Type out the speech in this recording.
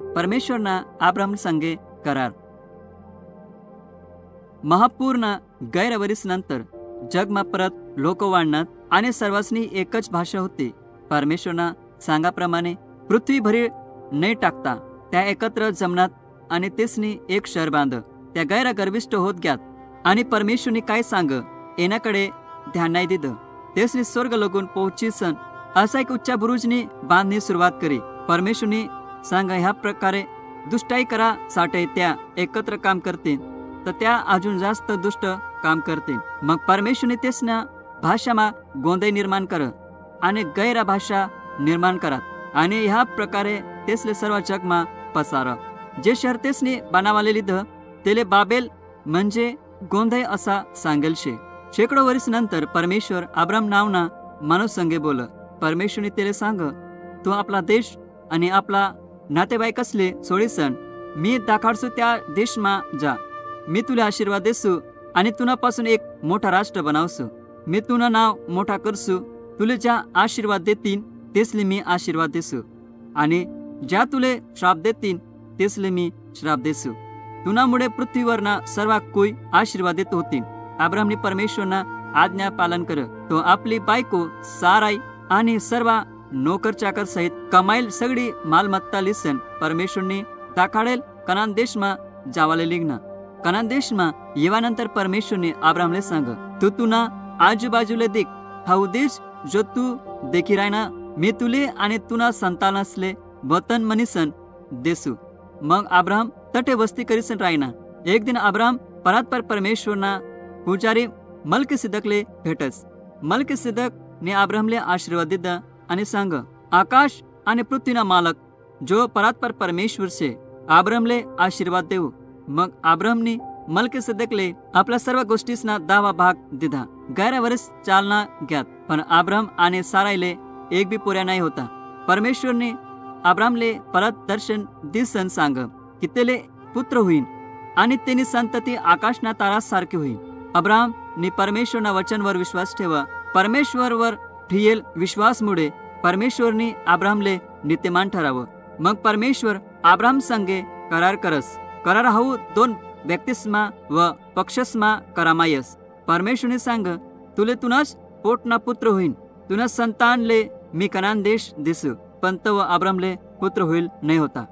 પરમેશ્વરના આબ્રહમ સંગે કરાર મહાપૂરના ગેર વર્ષ नंतर जगમાં परत लोकवाळणात आणि सर्वासनी एकच भाषा होती परमेश्वरना सांगाप्रमाणे पृथ्वीभरील न टाकता त्या एकत्र जमनात आणि तेसनी एक शहर बांध त्या गैर गर्विष्ट होत ग्यात आणि परमेश्वरनी काय सांग येण्याकडे ध्यान नाही दिलं तेसनी स्वर्ग लगून पोहोचिसन असा एक उच्चा बुरुजनी बांधणी सुरुवात करी परमेश्वरनी सांगा ह्या प्रकारे दुष्टाई करा साठे त्या एकत्र काम करतील. तर त्या अजून जास्त दुष्ट काम करतील. मग परमेश्वरने तेसना भाषामा गोंधळ निर्माण कर आणि गैर भाषा निर्माण करत आणि ह्या प्रकारे तेसले सर्व जगमा पसार. जे शहर तेसने बनावाले लिध तेले बाबेल म्हणजे गोंधळ असा सांगेल शे शेकडो वर्ष नंतर परमेश्वर आब्राम नावना माणूस संगे बोल परमेश्वरने तेले सांग तू आपला देश आणि आपला नातेवाईक असले सोडीसन मी दाखाडसू त्या देशमा जा. मी तुला आशीर्वाद देसू आणि तुनापासून एक मोठा राष्ट्र बनावसू. मी तुना नाव मोठा करसू. तुले ज्या आशीर्वाद देतीन तेसले मी आशीर्वाद देसू. आणि ज्या तुले श्राप देतीन तेसले मी श्राप देसू. तुनामुळे पृथ्वीवरना सर्व कोई आशीर्वाद देत होतीन. अब्राहमने परमेश्वरना आज्ञा पालन कर. तो आपली बायको साराई आणि सर्व नोकर चाकर सहित कमाईल सगळी मालमत्ता लिसन परमेश्वरने दाखाडेल. कनान देशमा जावाले लिग्न. कनान देशमा येवानंतर परमेश्वरने आब्रामले सांग तू तुना आजूबाजूले देख. हा देश जो तू देखी रायना. मी तुले आणि तुना संतान असले वतन मनीसन देसू. मग आब्राम तटे वस्ती करीसन रायना. एक दिन आब्राम पर परमेश्वरना पुजारी मल्क सिदकले भेटस. मल्क सिदक ने आब्रामले आशीर्वाद दिदा आणि सांग आकाश आणि पृथ्वीना मालक जो परात्पर परमेश्वर से आब्रमले आशीर्वाद देऊ. मग आब्रमनी मलके सदकले आपल्या सर्व गोष्टीसना दावा भाग दिधा. गैर वर्ष चालना घ्यात पण आब्रम आणि सारायले एक बी पुऱ्या नाही होता. परमेश्वरने आब्रामले परत दर्शन दिसन सांग की तेले पुत्र होईन आणि त्यांनी संतती आकाशना तारा सारखी होईल अब्राम नि परमेश्वरना वचनवर विश्वास ठेवा. परमेश्वरवर ठियेल विश्वासमुळे परमेश्वरनी आब्रामले नित्यमान ठरावं. मग परमेश्वर आब्राम संगे करार करस. करार हाऊ दोन व्यक्तिस्मा व पक्षस्मा करामायस. परमेश्वरने सांग तुले तुनाच पोटना पुत्र होईन. तुना संतानले मी कनान देश दिसू पण तव आब्रामले पुत्र होईल नाही होता.